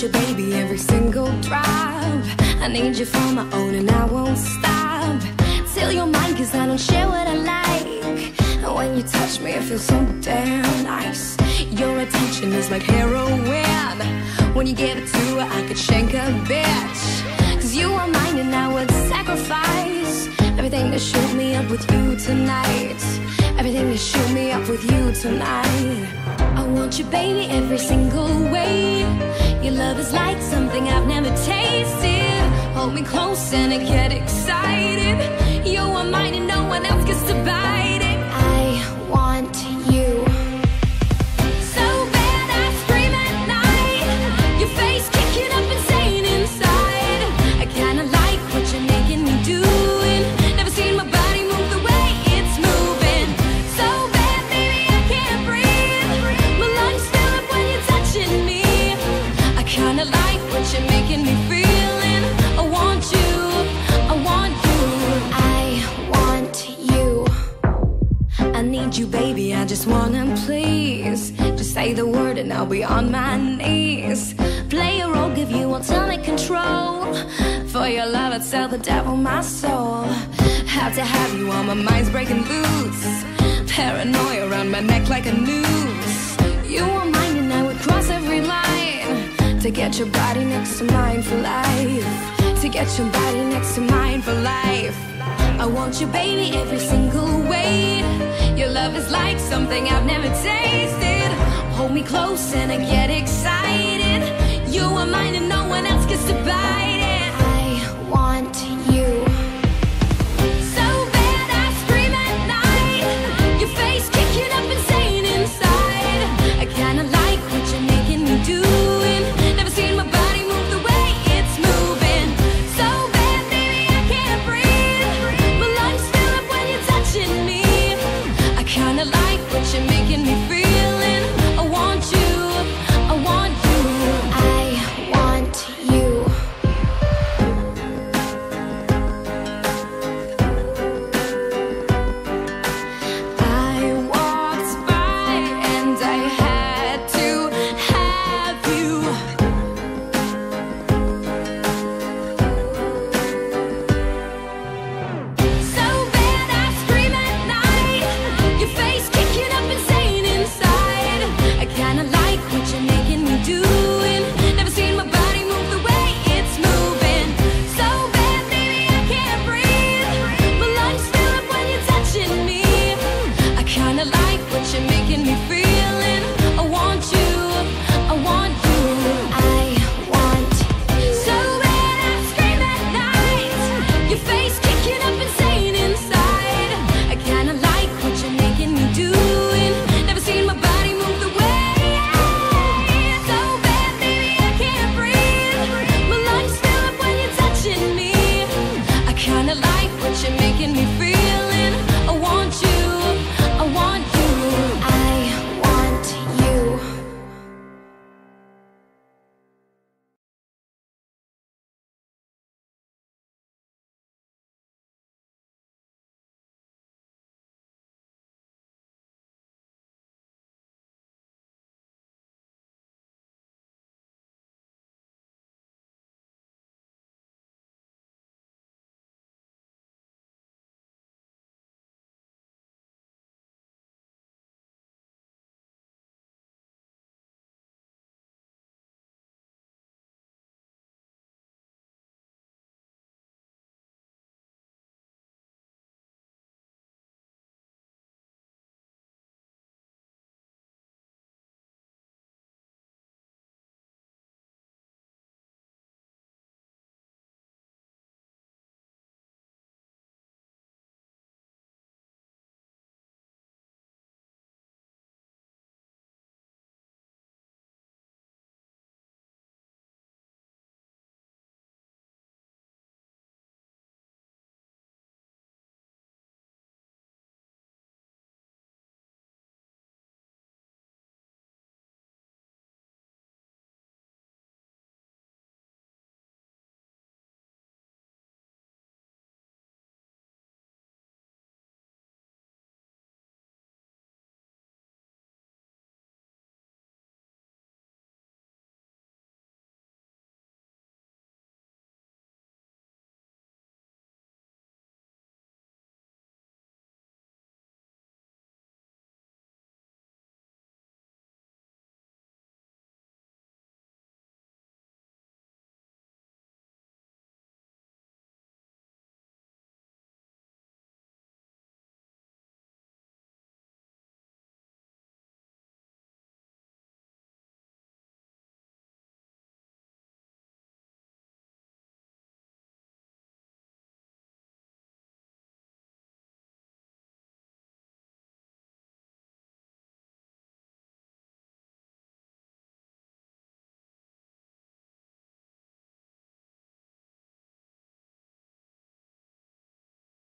want you, baby, every single drive. I need you for my own, and I won't stop till you're mine, cause I don't share what I like. And when you touch me, it feels so damn nice. Your attention is like heroin. When you give it to her, I could shank a bitch. Cause you are mine, and I would sacrifice everything to shoot me up with you tonight. Everything to shoot me up with you tonight. I want you, baby, every single way. Your love is like something I've never tasted. Hold me close and I get excited. You are mine and no one else gets to bite you, I want you, I want you. I want you. I need you, baby. I just wanna please. Just say the word and I'll be on my knees. Play a role, give you ultimate control. For your love, I'd sell the devil my soul. Had to have you on my mind's breaking loose. Paranoia around my neck like a noose. You are mine and I would cross every line. To get your body next to mine for life. To get your body next to mine for life. I want you, baby, every single way. Your love is like something I've never tasted. Hold me close and I get excited.